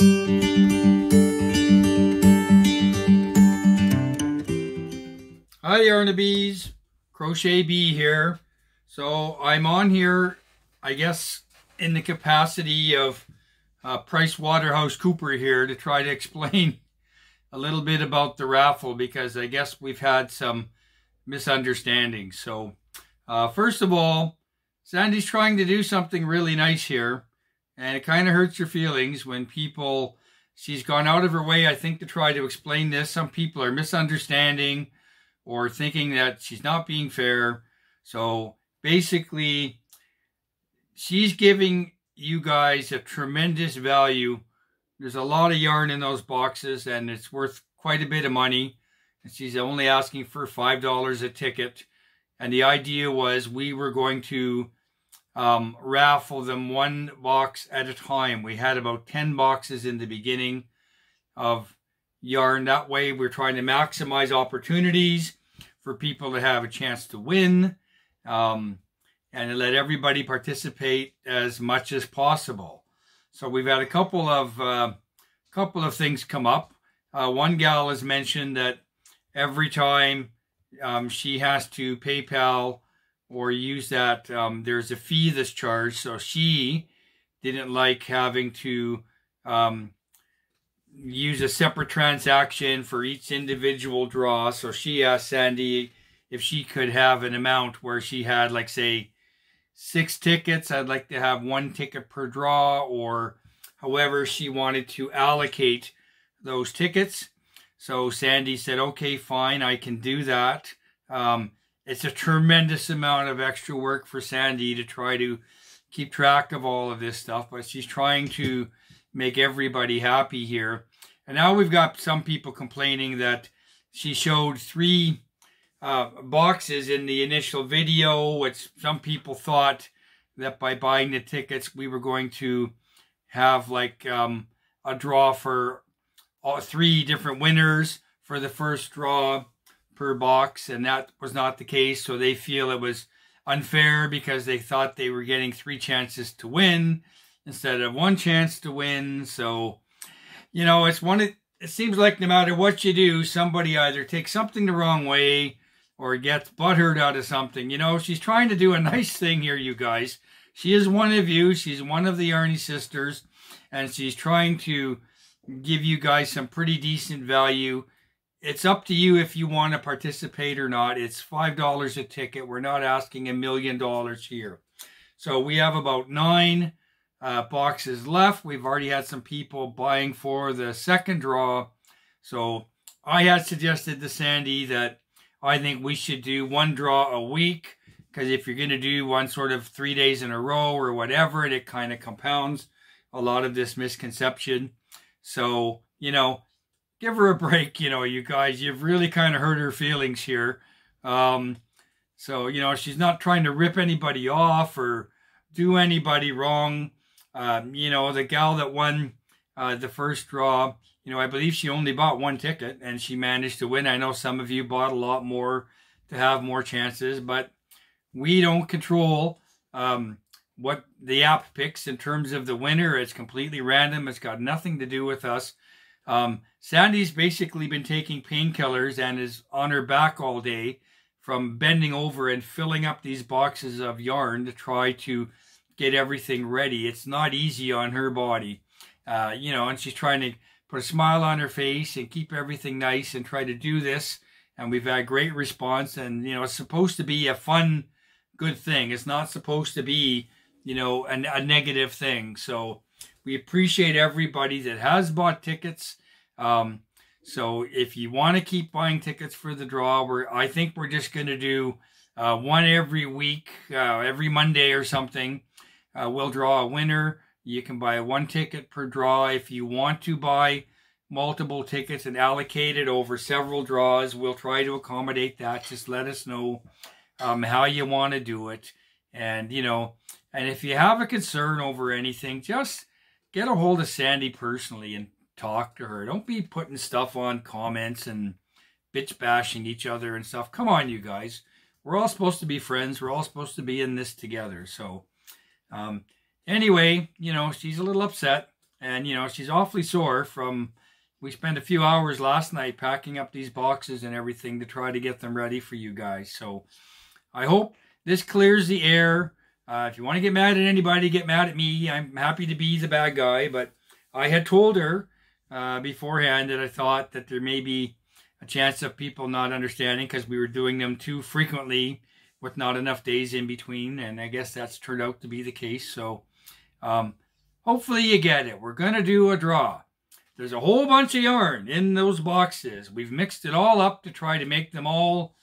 Hi Yarnabees, Crochet B here. So I'm on here, I guess, in the capacity of uh, Price Waterhouse Cooper here to try to explain a little bit about the raffle because I guess we've had some misunderstandings. So uh, first of all, Sandy's trying to do something really nice here and it kind of hurts your feelings when people, she's gone out of her way, I think, to try to explain this. Some people are misunderstanding or thinking that she's not being fair. So basically, she's giving you guys a tremendous value. There's a lot of yarn in those boxes and it's worth quite a bit of money. And she's only asking for $5 a ticket. And the idea was we were going to um, raffle them one box at a time. We had about 10 boxes in the beginning of yarn. That way we're trying to maximize opportunities for people to have a chance to win um, and to let everybody participate as much as possible. So we've had a couple of uh, couple of things come up. Uh, one gal has mentioned that every time um, she has to PayPal or use that, um, there's a fee that's charged. So she didn't like having to um, use a separate transaction for each individual draw. So she asked Sandy if she could have an amount where she had, like, say, six tickets. I'd like to have one ticket per draw, or however she wanted to allocate those tickets. So Sandy said, okay, fine, I can do that. Um, it's a tremendous amount of extra work for Sandy to try to keep track of all of this stuff, but she's trying to make everybody happy here. And now we've got some people complaining that she showed three uh, boxes in the initial video, which some people thought that by buying the tickets, we were going to have like um, a draw for all three different winners for the first draw per box. And that was not the case. So they feel it was unfair because they thought they were getting three chances to win instead of one chance to win. So, you know, it's one of, it seems like no matter what you do, somebody either takes something the wrong way or gets butthurt out of something. You know, she's trying to do a nice thing here, you guys. She is one of you. She's one of the Arnie sisters. And she's trying to give you guys some pretty decent value. It's up to you if you want to participate or not. It's $5 a ticket. We're not asking a million dollars here. So we have about nine uh, boxes left. We've already had some people buying for the second draw. So I had suggested to Sandy that I think we should do one draw a week because if you're going to do one sort of three days in a row or whatever, it kind of compounds a lot of this misconception. So, you know, give her a break, you know, you guys. You've really kind of hurt her feelings here. Um, so, you know, she's not trying to rip anybody off or do anybody wrong. Um, you know, the gal that won uh, the first draw, you know, I believe she only bought one ticket and she managed to win. I know some of you bought a lot more to have more chances, but we don't control um, what the app picks in terms of the winner. It's completely random. It's got nothing to do with us. Um, Sandy's basically been taking painkillers and is on her back all day from bending over and filling up these boxes of yarn to try to get everything ready. It's not easy on her body, uh, you know, and she's trying to put a smile on her face and keep everything nice and try to do this. And we've had great response. And, you know, it's supposed to be a fun, good thing. It's not supposed to be, you know, a, a negative thing. So we appreciate everybody that has bought tickets. Um, so if you want to keep buying tickets for the draw, we're, I think we're just going to do uh, one every week, uh, every Monday or something. Uh, we'll draw a winner. You can buy one ticket per draw. If you want to buy multiple tickets and allocate it over several draws, we'll try to accommodate that. Just let us know um, how you want to do it. And, you know, and if you have a concern over anything, just get a hold of Sandy personally and talk to her. Don't be putting stuff on comments and bitch bashing each other and stuff. Come on, you guys. We're all supposed to be friends. We're all supposed to be in this together. So, um, Anyway, you know, she's a little upset. and you know she's awfully sore from. We spent a few hours last night packing up these boxes and everything to try to get them ready for you guys. So I hope this clears the air. Uh, if you want to get mad at anybody, get mad at me. I'm happy to be the bad guy, but I had told her uh, beforehand that I thought that there may be a chance of people not understanding because we were doing them too frequently with not enough days in between, and I guess that's turned out to be the case. So um, hopefully you get it. We're going to do a draw. There's a whole bunch of yarn in those boxes. We've mixed it all up to try to make them all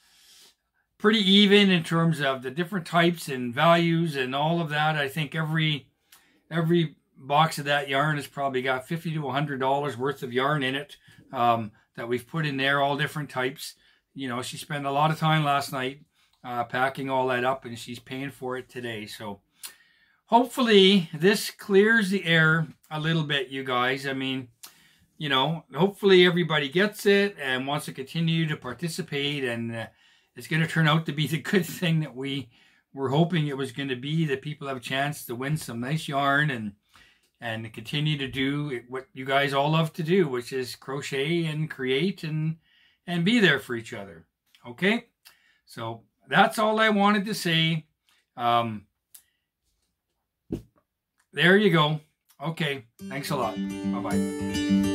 pretty even in terms of the different types and values and all of that. I think every every box of that yarn has probably got 50 to 100 dollars worth of yarn in it um, that we've put in there, all different types. You know, she spent a lot of time last night uh, packing all that up and she's paying for it today. So hopefully this clears the air a little bit, you guys. I mean, you know, hopefully everybody gets it and wants to continue to participate and uh, it's going to turn out to be the good thing that we were hoping it was going to be that people have a chance to win some nice yarn and and continue to do what you guys all love to do, which is crochet and create and and be there for each other. Okay, so that's all I wanted to say. Um, there you go. Okay, thanks a lot. Bye bye.